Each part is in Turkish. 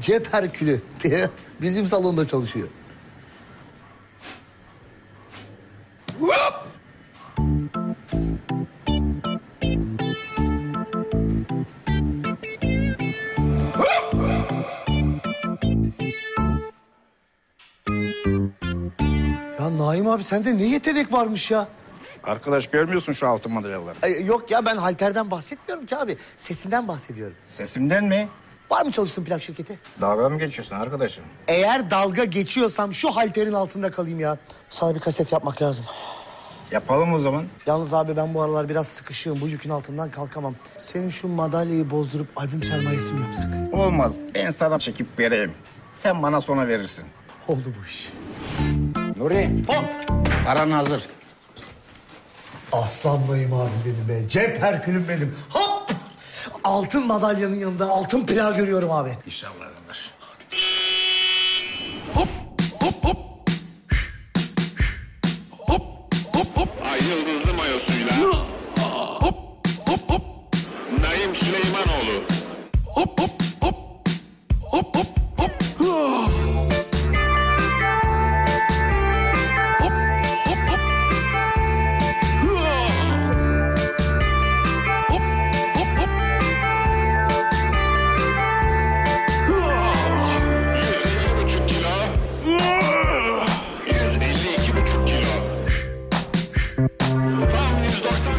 Cep Herkülü diye bizim salonda çalışıyor. Ya Naim abi sende ne yetenek varmış ya? Arkadaş görmüyorsun şu altın madalyaları. Ay, yok ya ben halterden bahsetmiyorum ki abi. Sesinden bahsediyorum. Sesimden mi? Var mı çalıştığın plak şirketi? Dalga mı geçiyorsun arkadaşım? Eğer dalga geçiyorsam şu halterin altında kalayım ya. Sana bir kaset yapmak lazım. Yapalım o zaman. Yalnız abi ben bu aralar biraz sıkışığım. Bu yükün altından kalkamam. Senin şu madalyayı bozdurup albüm sermayesi mi yapsak? Olmaz. Ben sana çekip vereyim. Sen bana sonra verirsin. Oldu bu iş. Nuri. Hop! Paran hazır. Aslanlayım abim benim be. Cep Herkülüm benim. Hop! Altın madalyanın yanında altın plağı görüyorum abi. İnşallah arkadaş. Ay yıldızlı mayosuyla. Naim Süleymanoğlu. %50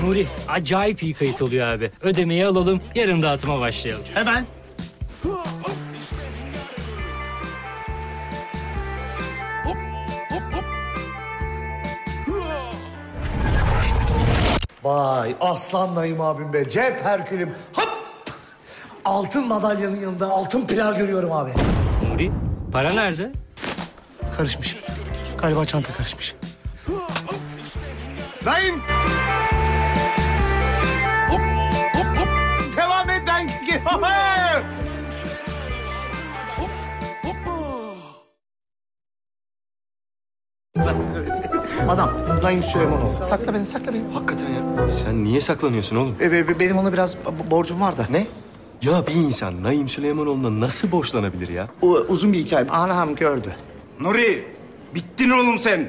Nuri acayip iyi kayıt oluyor abi. Ödemeyi alalım yarın dağıtıma başlayalım. Hemen. Vay aslanlayım abim be. Cep Herkülüm. Hop! Altın madalyanın yanında altın plağı görüyorum abi. Nuri para nerede? Karışmış. Galiba çanta karışmış. Naim. Adam, Naim Süleymanoğlu. Sakla beni, sakla beni. Hakikaten ya. Sen niye saklanıyorsun oğlum? Be- be- benim ona biraz borcum var da. Ne? Ya bir insan Naim Süleymanoğlu'na nasıl borçlanabilir ya? O, uzun bir hikaye. Anam gördü. Nuri. Bittin oğlum sen.